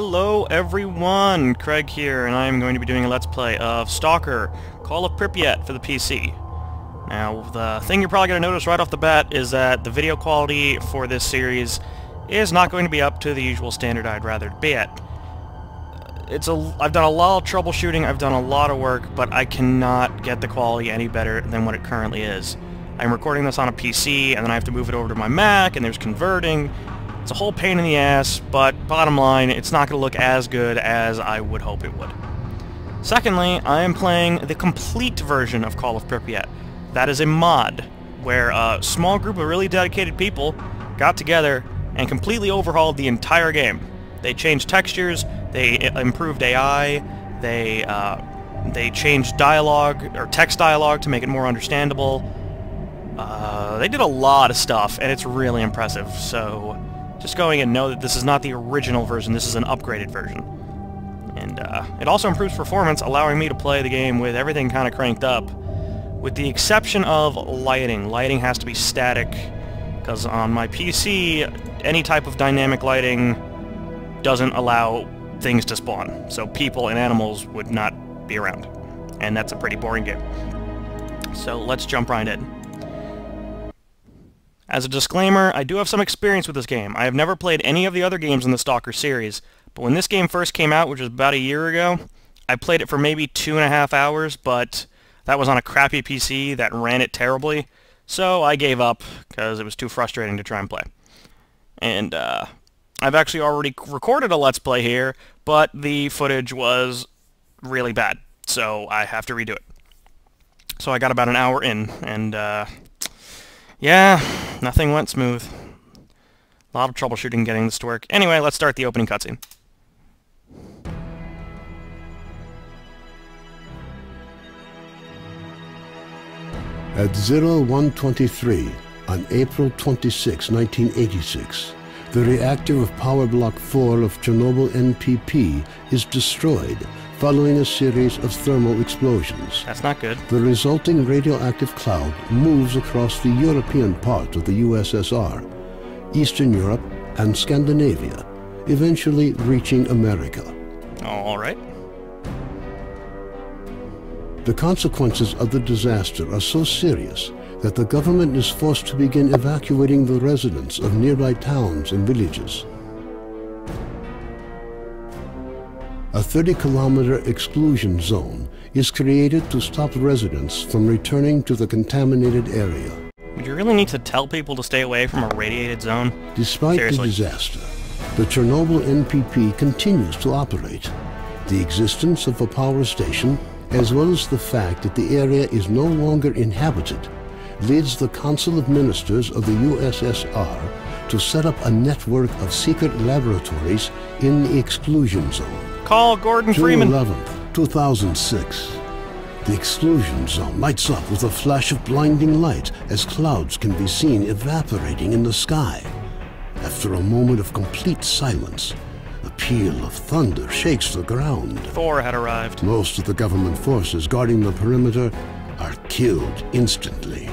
Hello everyone, Craig here, and I am going to be doing a Let's Play of Stalker, Call of Pripyat for the PC. Now, the thing you're probably going to notice right off the bat is that the video quality for this series is not going to be up to the usual standard I'd rather be at. It's a, I've done a lot of troubleshooting, I've done a lot of work, but I cannot get the quality any better than what it currently is. I'm recording this on a PC, and then I have to move it over to my Mac, and there's converting. It's a whole pain in the ass, but bottom line, it's not going to look as good as I would hope it would. Secondly, I am playing the complete version of Call of Pripyat. That is a mod, where a small group of really dedicated people got together and completely overhauled the entire game. They changed textures, they improved AI, they uh, they changed dialogue or text dialogue to make it more understandable. Uh, they did a lot of stuff, and it's really impressive. So, just going and know that this is not the original version. This is an upgraded version, and uh, it also improves performance, allowing me to play the game with everything kind of cranked up, with the exception of lighting. Lighting has to be static, because on my PC, any type of dynamic lighting doesn't allow things to spawn, so people and animals would not be around. And that's a pretty boring game. So let's jump right in. As a disclaimer, I do have some experience with this game. I have never played any of the other games in the Stalker series, but when this game first came out, which was about a year ago, I played it for maybe two and a half hours, but that was on a crappy PC that ran it terribly, so I gave up because it was too frustrating to try and play. And uh, I've actually already recorded a Let's Play here, but the footage was really bad, so I have to redo it. So I got about an hour in, and uh, yeah, nothing went smooth. A lot of troubleshooting getting this to work. Anyway, let's start the opening cutscene. At 0123, on April 26, 1986, the reactor of Power Block 4 of Chernobyl NPP is destroyed following a series of thermal explosions. That's not good. The resulting radioactive cloud moves across the European part of the USSR, Eastern Europe, and Scandinavia, eventually reaching America. All right. The consequences of the disaster are so serious that the government is forced to begin evacuating the residents of nearby towns and villages. A 30-kilometer exclusion zone is created to stop residents from returning to the contaminated area. Would you really need to tell people to stay away from a radiated zone? Despite Seriously. the disaster, the Chernobyl NPP continues to operate. The existence of a power station, as well as the fact that the area is no longer inhabited, leads the Council of Ministers of the USSR to set up a network of secret laboratories in the exclusion zone. Call Gordon June Freeman. 11th, 2006. The exclusion zone lights up with a flash of blinding light as clouds can be seen evaporating in the sky. After a moment of complete silence, a peal of thunder shakes the ground. Thor had arrived. Most of the government forces guarding the perimeter are killed instantly.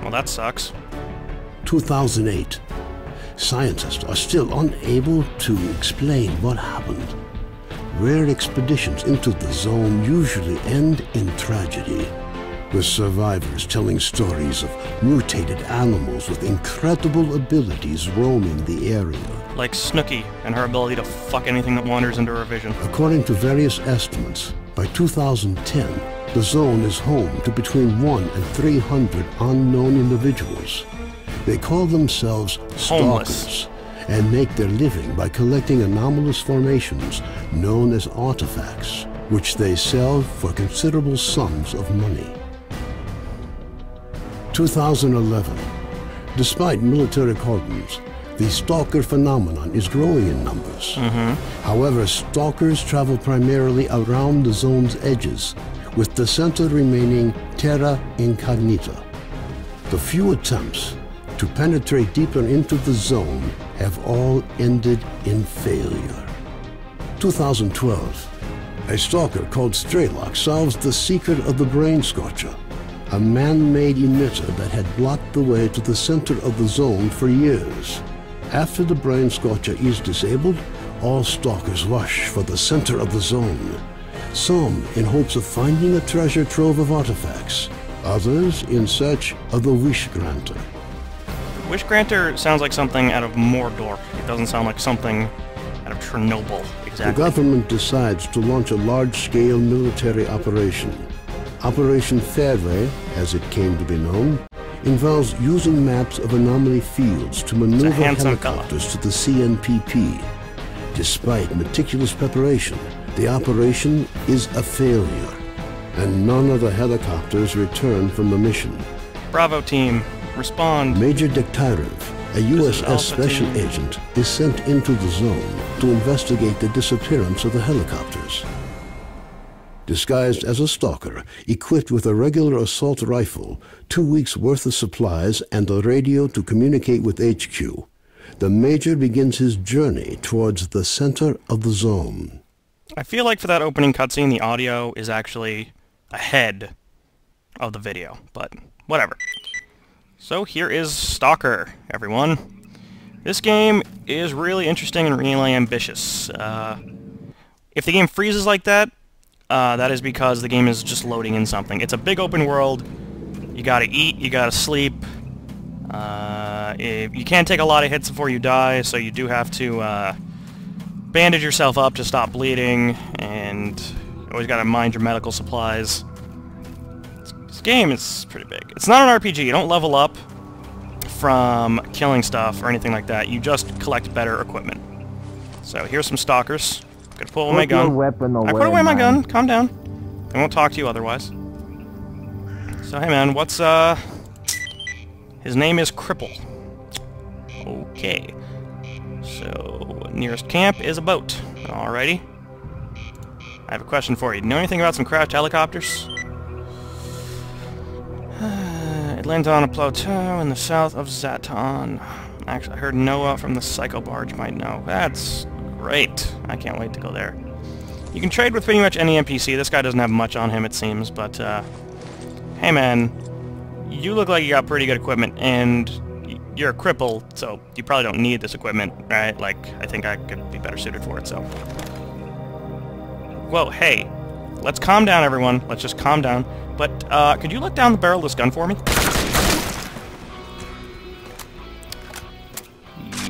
Well, that sucks. 2008. Scientists are still unable to explain what happened. Rare expeditions into the zone usually end in tragedy, with survivors telling stories of mutated animals with incredible abilities roaming the area. Like Snooky and her ability to fuck anything that wanders into her vision. According to various estimates, by 2010, the zone is home to between 1 and 300 unknown individuals. They call themselves Homeless. And make their living by collecting anomalous formations known as artifacts, which they sell for considerable sums of money. 2011. Despite military cordons, the stalker phenomenon is growing in numbers. Mm-hmm. However, stalkers travel primarily around the zone's edges, with the center remaining terra incognita. The few attempts to penetrate deeper into the zone have all ended in failure. 2012. A stalker called Strelok solves the secret of the Brain Scorcher, a man-made emitter that had blocked the way to the center of the zone for years. After the Brain Scorcher is disabled, All stalkers rush for the center of the zone. Some in hopes of finding a treasure trove of artifacts. Others in search of the Wish Granter. Wish Granter sounds like something out of Mordor. It doesn't sound like something out of Chernobyl, exactly. The government decides to launch a large-scale military operation. Operation Fairway, as it came to be known, involves using maps of anomaly fields to maneuver helicopters to the CNPP. Despite meticulous preparation, the operation is a failure, and none of the helicopters return from the mission. Bravo team, respond. Major Degtyarev, a USS special Team. agent, is sent into the zone to investigate the disappearance of the helicopters. Disguised as a stalker, equipped with a regular assault rifle, two weeks' worth of supplies, and a radio to communicate with HQ, the Major begins his journey towards the center of the zone. I feel like for that opening cutscene, the audio is actually ahead of the video, but whatever. So here is Stalker, everyone. This game is really interesting and really ambitious. Uh, if the game freezes like that, uh, that is because the game is just loading in something. It's a big open world. You gotta eat, you gotta sleep. Uh, if, you can't take a lot of hits before you die, so you do have to uh, bandage yourself up to stop bleeding, and you always gotta mind your medical supplies. Game is pretty big. It's not an RPG. You don't level up from killing stuff or anything like that. You just collect better equipment. So here's some stalkers. Gonna pull away my gun. weapon I put away, away my gun. Calm down. I won't talk to you otherwise. So hey man, what's uh? His name is Cripple. Okay. So nearest camp is a boat. Alrighty. I have a question for you. Know anything about some crashed helicopters? It lands on a plateau in the south of Zaton. Actually, I heard Noah from the Psycho Barge might know. That's great. I can't wait to go there. You can trade with pretty much any NPC. This guy doesn't have much on him, it seems, but, uh... Hey, man. You look like you got pretty good equipment, and you're a cripple, so you probably don't need this equipment, right? Like, I think I could be better suited for it, so... Whoa, hey. Let's calm down, everyone. Let's just calm down. But, uh, could you look down the barrel of this gun for me?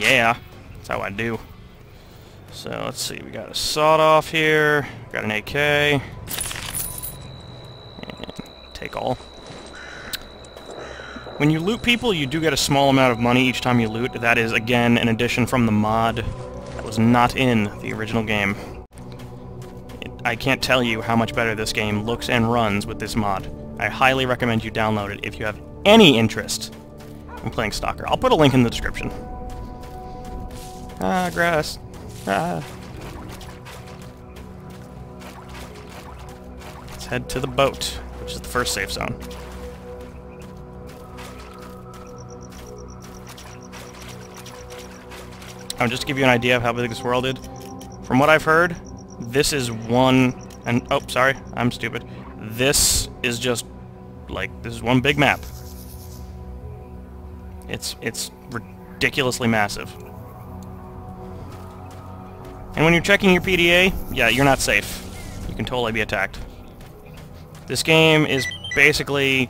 Yeah, that's how I do. So, let's see, we got a sawed-off here, got an AK, and take all. When you loot people, you do get a small amount of money each time you loot. That is, again, an addition from the mod that was not in the original game. It, I can't tell you how much better this game looks and runs with this mod. I highly recommend you download it if you have any interest in playing Stalker. I'll put a link in the description. Ah, grass. Ah. Let's head to the boat, which is the first safe zone. Oh, just to give you an idea of how big this world is, from what I've heard, this is one, and, oh, sorry, I'm stupid. This is just, like, this is one big map. It's, it's ridiculously massive. And when you're checking your PDA, yeah, you're not safe. You can totally be attacked. This game is basically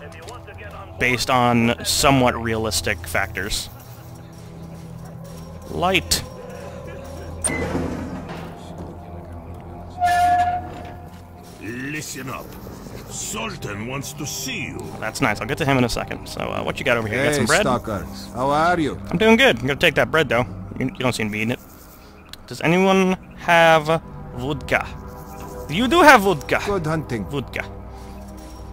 based on somewhat realistic factors. Light. Listen up. Sultan wants to see you. That's nice. I'll get to him in a second. So, uh, what you got over here? You got some bread? stalkers. How are you? I'm doing good. I'm gonna take that bread, though. You, you don't seem to be eating it. Does anyone have vodka? You do have vodka. Good hunting. Vodka.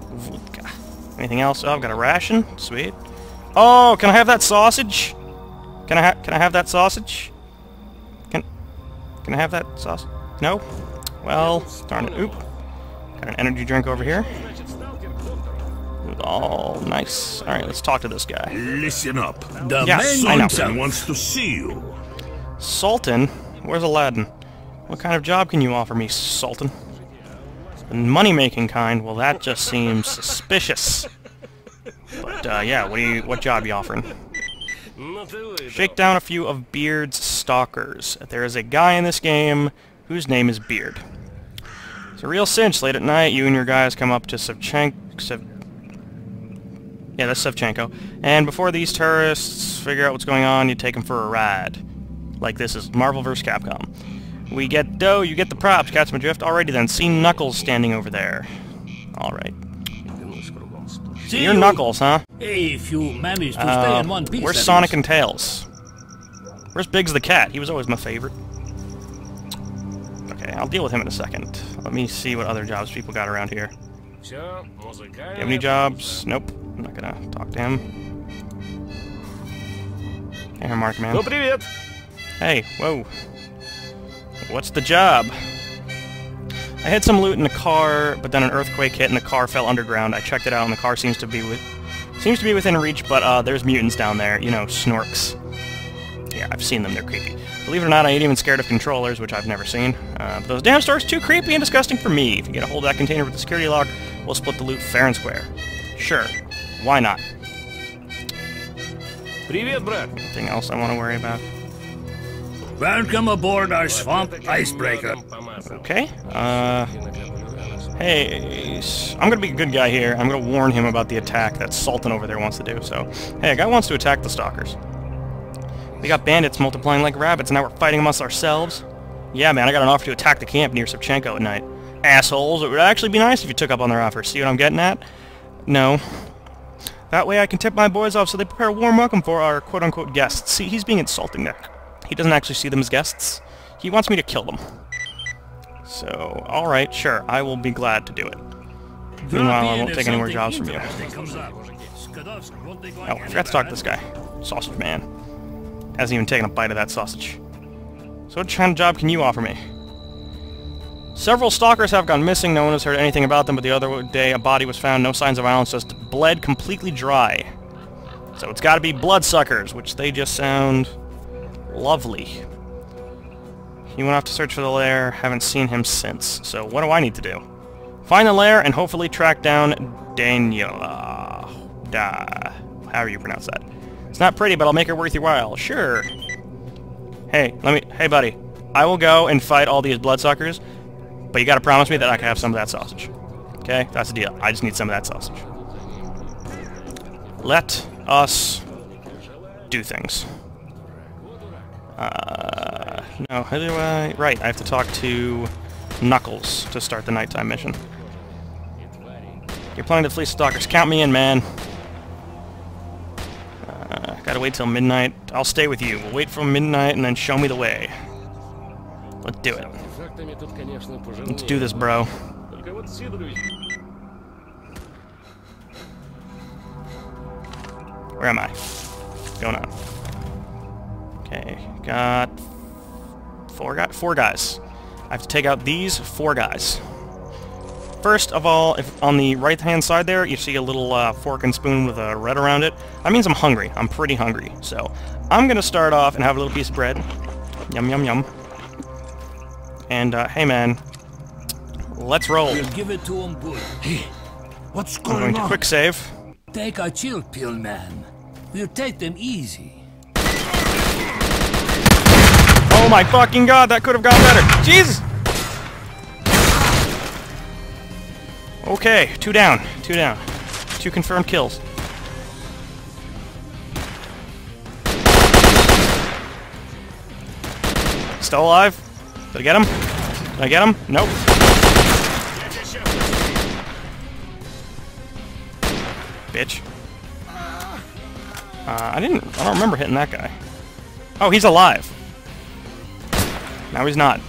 Vodka. Anything else? Oh, I've got a ration. Sweet. Oh, can I have that sausage? Can I ha can I have that sausage? Can can I have that sauce? No. Well, darn it. Oop. Got an energy drink over here. All nice. All right, let's talk to this guy. Listen up. The Yeah, I know. Sultan wants to see you. Sultan? Where's Aladdin? What kind of job can you offer me, Sultan? The money-making kind? Well, that just seems suspicious. But, uh, yeah, what do you, what job you offering? Shake down a few of Beard's stalkers. There is a guy in this game whose name is Beard. It's a real cinch. Late at night, you and your guys come up to Savchenko... Sav yeah, that's Savchenko. And before these tourists figure out what's going on, you take them for a ride. Like this is Marvel vs. Capcom. We get dough, you get the props. Catch my drift? Alrighty then. See Knuckles standing over there. Alright. See You're you. Knuckles, huh? If you manage to stay Uh, in one piece. where's that Sonic is. and Tails? Where's Biggs the cat? He was always my favorite. Okay, I'll deal with him in a second. Let me see what other jobs people got around here. Do you have any jobs? Nope. I'm not gonna talk to him. Hey, here, Mark, man. привет! Hey, whoa. What's the job? I had some loot in the car, but then an earthquake hit and the car fell underground. I checked it out and the car seems to be with seems to be within reach, but uh, there's mutants down there. You know, snorks. Yeah, I've seen them. They're creepy. Believe it or not, I ain't even scared of controllers, which I've never seen. Uh, but those damn snorks too creepy and disgusting for me. If you get a hold of that container with the security lock, we'll split the loot fair and square. Sure. Why not? Привет, брат. Anything else I want to worry about? Welcome aboard our swamp icebreaker. Okay. Uh, hey, I'm gonna be a good guy here. I'm gonna warn him about the attack that Sultan over there wants to do. So, hey, a guy wants to attack the Stalkers. We got bandits multiplying like rabbits, and now we're fighting amongst ourselves. Yeah, man, I got an offer to attack the camp near Savchenko at night. Assholes, it would actually be nice if you took up on their offer. See what I'm getting at? No. That way I can tip my boys off so they prepare a warm welcome for our quote-unquote guests. See, he's being insulting there. He doesn't actually see them as guests. He wants me to kill them. So, alright, sure, I will be glad to do it. Meanwhile, I won't take any more jobs from you. Oh, I forgot to talk to this guy. Sausage Man. Hasn't even taken a bite of that sausage. So what kind of job can you offer me? Several stalkers have gone missing. No one has heard anything about them, but the other day a body was found. No signs of violence, just bled completely dry. So it's got to be bloodsuckers, which they just sound lovely. He went off to search for the lair. Haven't seen him since. So what do I need to do? Find the lair and hopefully track down Daniela. Da. However you pronounce that. It's not pretty, but I'll make it worth your while. Sure. Hey, let me... Hey, buddy. I will go and fight all these bloodsuckers, but you gotta promise me that I can have some of that sausage. Okay? That's the deal. I just need some of that sausage. Let us do things. Uh, no, how do I... Right, I have to talk to Knuckles to start the nighttime mission. You're planning to fleece stalkers. Count me in, man. Uh, gotta wait till midnight. I'll stay with you. We'll wait for midnight and then show me the way. Let's do it. Let's do this, bro. Where am I? Going on? Okay, got four guys. Four guys. I have to take out these four guys. First of all, if on the right-hand side there, you see a little uh, fork and spoon with a red around it. That means I'm hungry. I'm pretty hungry. So I'm gonna start off and have a little piece of bread. Yum yum yum. And uh, hey man, let's roll. We'll give it to him good. What's I'm going going to on? quick save. Take a chill pill, man. We'll take them easy. Oh my fucking god, that could have gone better. Jesus! Okay, two down, two down. Two confirmed kills. Still alive? Did I get him? Did I get him? Nope. Bitch. Uh, I didn't, I don't remember hitting that guy. Oh, he's alive. Now he's not.